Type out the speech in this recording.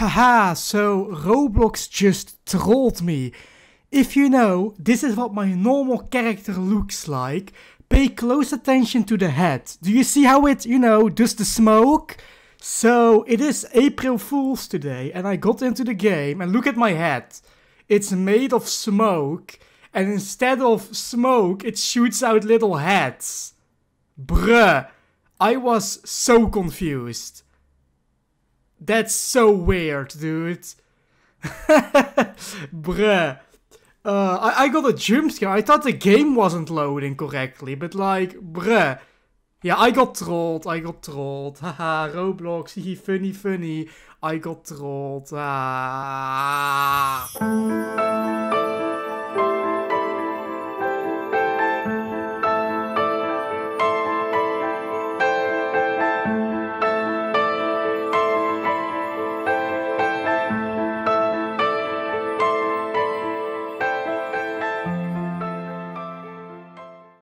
Haha, so Roblox just trolled me. If you know, this is what my normal character looks like. Pay close attention to the head. Do you see how it, you know, does the smoke? So, it is April Fool's today, and I got into the game, and look at my head. It's made of smoke, and instead of smoke, it shoots out little heads. Bruh, I was so confused. That's so weird, dude. Bruh. Uh, I, I got a jump scare. I thought the game wasn't loading correctly, but like, bruh. Yeah, I got trolled. I got trolled. Haha, Roblox. Funny, funny. I got trolled. Ah.